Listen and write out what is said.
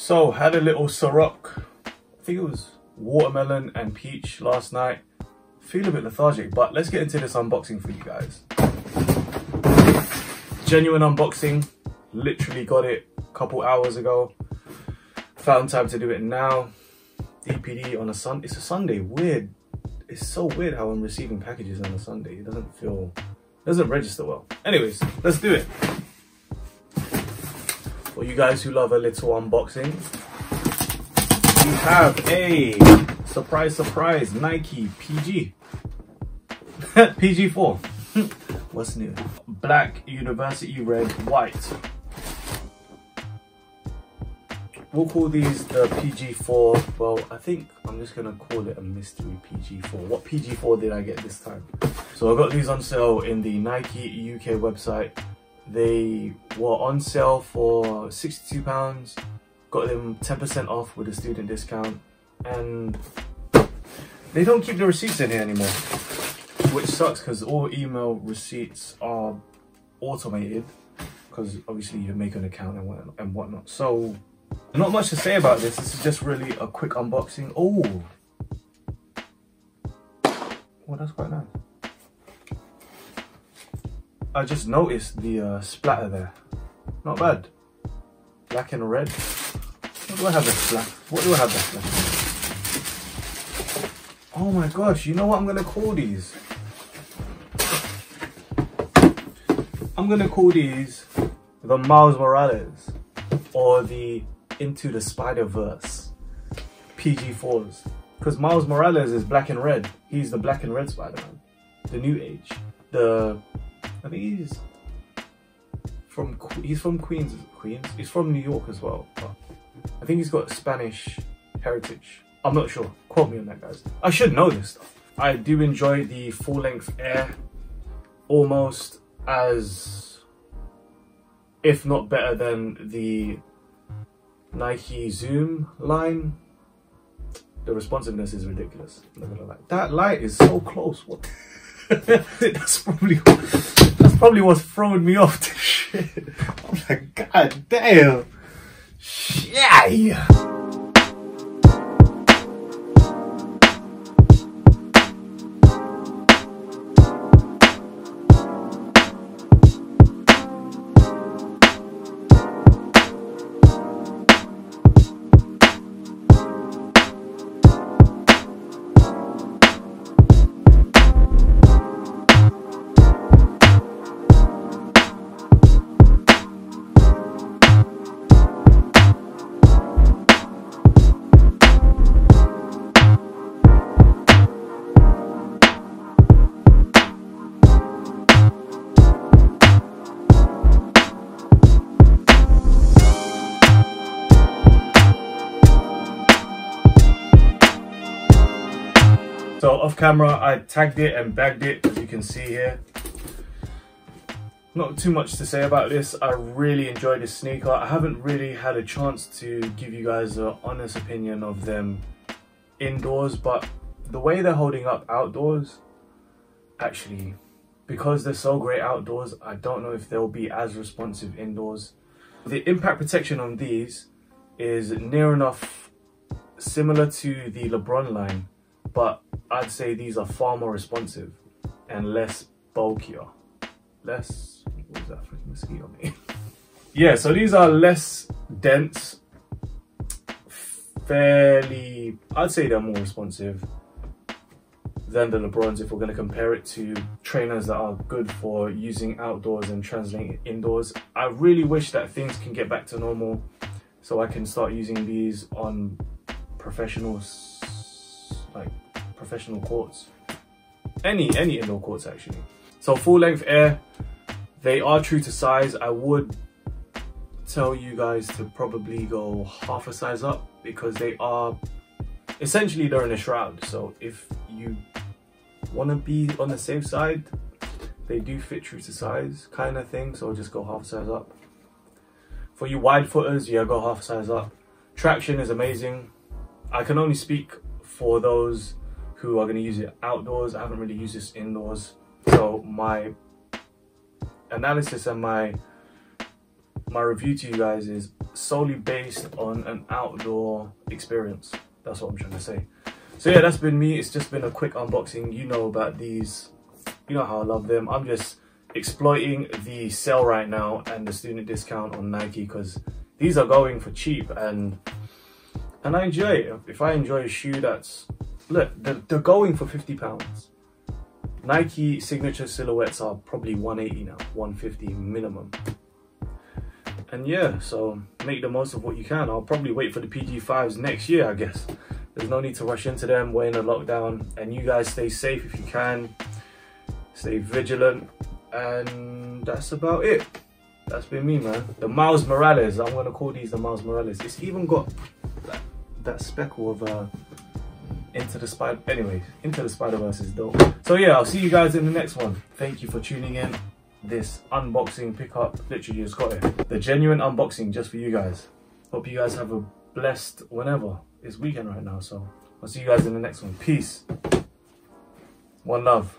So had a little Ciroc, I think it was watermelon and peach last night. Feel a bit lethargic, but let's get into this unboxing for you guys. Genuine unboxing, literally got it a couple hours ago. Found time to do it now. DPD on a Sun. It's a Sunday. Weird. It's so weird how I'm receiving packages on a Sunday. It doesn't feel, doesn't register well. Anyways, let's do it. For you guys who love a little unboxing, we have a surprise, surprise Nike PG. PG4. What's new? Black, university red, white. We'll call these the PG4. Well, I think I'm just gonna call it a mystery PG4. What PG4 did I get this time? So I got these on sale in the Nike UK website. They were on sale for £62. Got them 10% off with a student discount. And they don't keep the receipts in here anymore. Which sucks because all email receipts are automated. Because obviously you make an account and, and whatnot. So not much to say about this. This is just really a quick unboxing. Oh, oh, that's quite nice. I just noticed the uh, splatter there. Not bad. Black and red. What do I have that? What do I have that black? Oh my gosh! You know what I'm gonna call these? I'm gonna call these the Miles Morales or the into the Spider Verse PG4s. Because Miles Morales is black and red. He's the black and red Spider Man. The new age. The. I think he's from he's from Queens. Queens. He's from New York as well. I think he's got Spanish heritage. I'm not sure. Quote me on that, guys. I should know this stuff. I do enjoy the full length Air almost as, if not better than the Nike Zoom line, the responsiveness is ridiculous. That light is so close. What? that's probably that's probably what's throwing me off this shit. I'm like, God damn. Yeah. So off camera, I tagged it and bagged it, as you can see here. Not too much to say about this. I really enjoyed this sneaker. I haven't really had a chance to give you guys an honest opinion of them indoors, but the way they're holding up outdoors, actually, because they're so great outdoors, I don't know if they'll be as responsive indoors. The impact protection on these is near enough similar to the LeBron line, but I'd say these are far more responsive and less bulkier. Less, what was that freaking mosquito me? yeah, so these are less dense, fairly, I'd say they're more responsive than the LeBrons if we're going to compare it to trainers that are good for using outdoors and translating indoors. I really wish that things can get back to normal so I can start using these on professionals like professional courts. Any, any indoor courts actually. So full length air, they are true to size. I would tell you guys to probably go half a size up because they are, essentially they're in a shroud. So if you want to be on the safe side, they do fit true to size kind of thing. So just go half a size up. For you wide footers, yeah, go half a size up. Traction is amazing. I can only speak for those who are going to use it outdoors. I haven't really used this indoors. So my analysis and my my review to you guys is solely based on an outdoor experience. That's what I'm trying to say. So yeah, that's been me. It's just been a quick unboxing. You know about these. You know how I love them. I'm just exploiting the sale right now and the student discount on Nike because these are going for cheap and and I enjoy it. If I enjoy a shoe that's look, they're, they're going for 50 pounds. Nike signature silhouettes are probably 180 now, 150 minimum. And yeah, so make the most of what you can. I'll probably wait for the PG5s next year, I guess. There's no need to rush into them. We're in a lockdown, and you guys stay safe if you can. Stay vigilant, and that's about it. That's been me, man. The Miles Morales. I'm gonna call these the Miles Morales. It's even got that, that speckle of uh, into the spider. Anyway, into the Spider Verse is dope. So yeah, I'll see you guys in the next one. Thank you for tuning in. This unboxing pickup, literally just got it. The genuine unboxing just for you guys. Hope you guys have a blessed whenever. It's weekend right now, so I'll see you guys in the next one. Peace. One love.